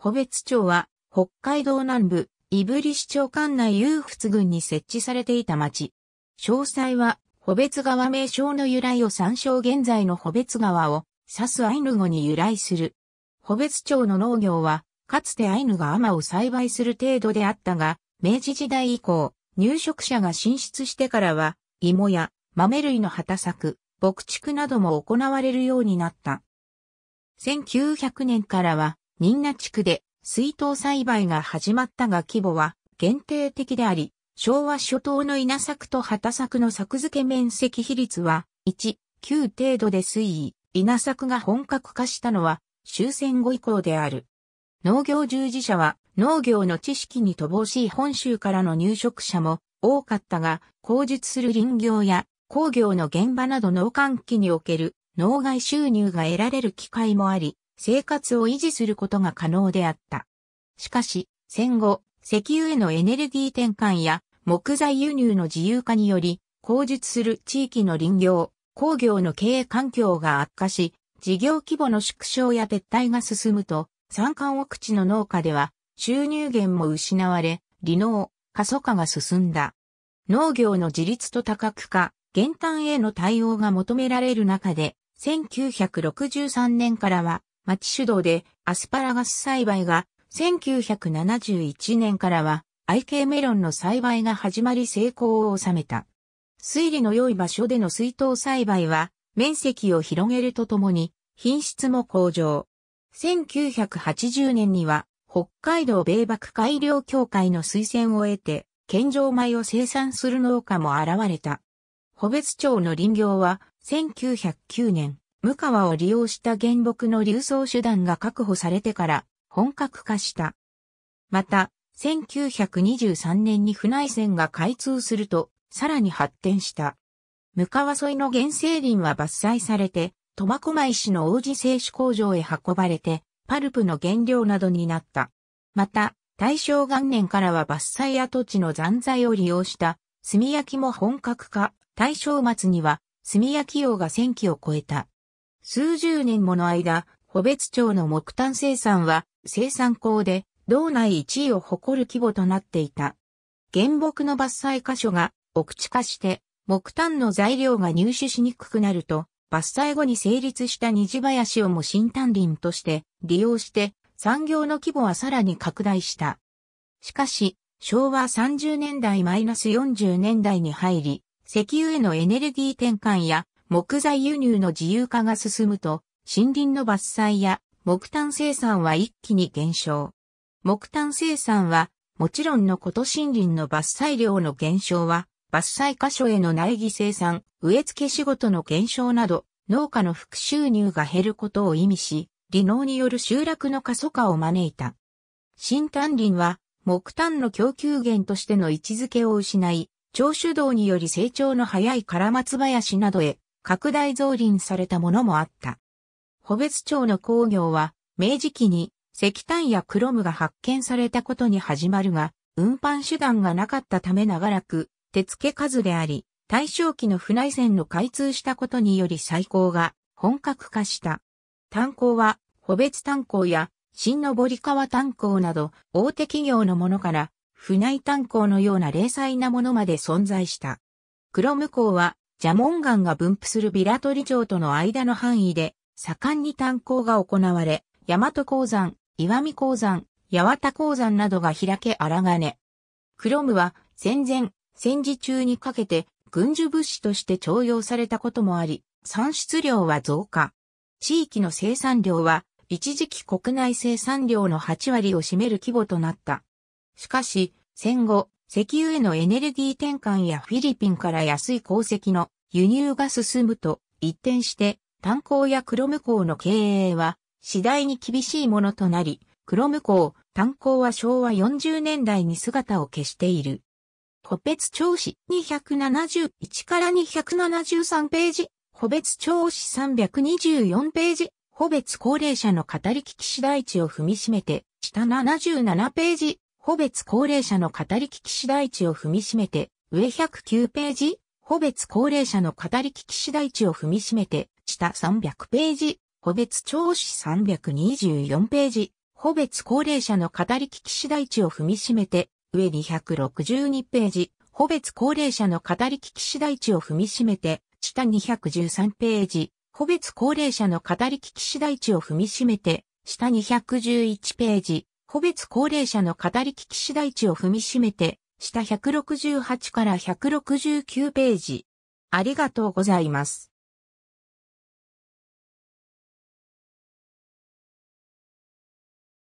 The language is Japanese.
保別町は北海道南部、胆振市町管内有仏郡に設置されていた町。詳細は、保別川名称の由来を参照現在の保別川を指すアイヌ語に由来する。保別町の農業は、かつてアイヌが甘を栽培する程度であったが、明治時代以降、入植者が進出してからは、芋や豆類の畑作、牧畜なども行われるようになった。1900年からは、仁那地区で水筒栽培が始まったが規模は限定的であり、昭和初頭の稲作と畑作の作付け面積比率は1、9程度で推移、稲作が本格化したのは終戦後以降である。農業従事者は農業の知識に乏しい本州からの入植者も多かったが、口述する林業や工業の現場など農閑期における農外収入が得られる機会もあり、生活を維持することが可能であった。しかし、戦後、石油へのエネルギー転換や木材輸入の自由化により、口述する地域の林業、工業の経営環境が悪化し、事業規模の縮小や撤退が進むと、山間奥地の農家では収入源も失われ、離農、過疎化が進んだ。農業の自立と多角化、減反への対応が求められる中で、1963年からは町主導でアスパラガス栽培が、1971年からは愛系メロンの栽培が始まり成功を収めた。水利の良い場所での水筒栽培は面積を広げるとともに品質も向上。1980年には北海道米幕改良協会の推薦を得て、健常米を生産する農家も現れた。保別町の林業は1909年、無川を利用した原木の流送手段が確保されてから本格化した。また、1923年に船井線が開通すると、さらに発展した。向川沿いの原生林は伐採されて、苫小牧市の王子製紙工場へ運ばれて、パルプの原料などになった。また、大正元年からは伐採跡地の残材を利用した炭焼きも本格化。大正末には炭焼き用が1000機を超えた。数十年もの間、保別町の木炭生産は生産高で道内1位を誇る規模となっていた。原木の伐採箇所が奥地化して木炭の材料が入手しにくくなると伐採後に成立した虹林をも新炭林として利用して産業の規模はさらに拡大した。しかし、昭和30年代マイナス40年代に入り、石油へのエネルギー転換や木材輸入の自由化が進むと、森林の伐採や木炭生産は一気に減少。木炭生産は、もちろんのこと森林の伐採量の減少は、伐採箇所への苗木生産、植え付け仕事の減少など、農家の副収入が減ることを意味し、離農による集落の過疎化を招いた。新炭林は、木炭の供給源としての位置づけを失い、長主導により成長の早い唐松林などへ拡大増林されたものもあった。保別町の工業は、明治期に石炭やクロムが発見されたことに始まるが、運搬手段がなかったため長らく、手付け数であり、大正期の船井線の開通したことにより最高が本格化した。炭鉱は、保別炭鉱や新登川炭鉱など大手企業のものから、船井炭鉱のような零細なものまで存在した。黒向こうは、ジャモン岩が分布するビラトリ町との間の範囲で、盛んに炭鉱が行われ、大和鉱山、岩見鉱山、八幡鉱山などが開け荒金。クロムは戦前、戦時中にかけて軍需物資として徴用されたこともあり、産出量は増加。地域の生産量は一時期国内生産量の8割を占める規模となった。しかし、戦後、石油へのエネルギー転換やフィリピンから安い鉱石の輸入が進むと、一転して炭鉱やクロム鉱の経営は次第に厳しいものとなり、黒無鋼、炭鉱は昭和40年代に姿を消している。補別調子271から273ページ、補別調子324ページ、補別高齢者の語り聞き次第地を踏みしめて、下77ページ、補別高齢者の語り聞き次第地を踏みしめて、上109ページ、補別高齢者の語り聞き次第地を踏みしめて、下300ページ、個別調子324ページ、個別高齢者の語り聞き次第地を踏みしめて、上262ページ、個別高齢者の語り聞き次第地を踏みしめて、下213ページ、個別高齢者の語り聞き次第地を踏みしめて、下211ページ、個別高齢者の語り聞き次第地を踏みしめて、下168から169ページ。ありがとうございます。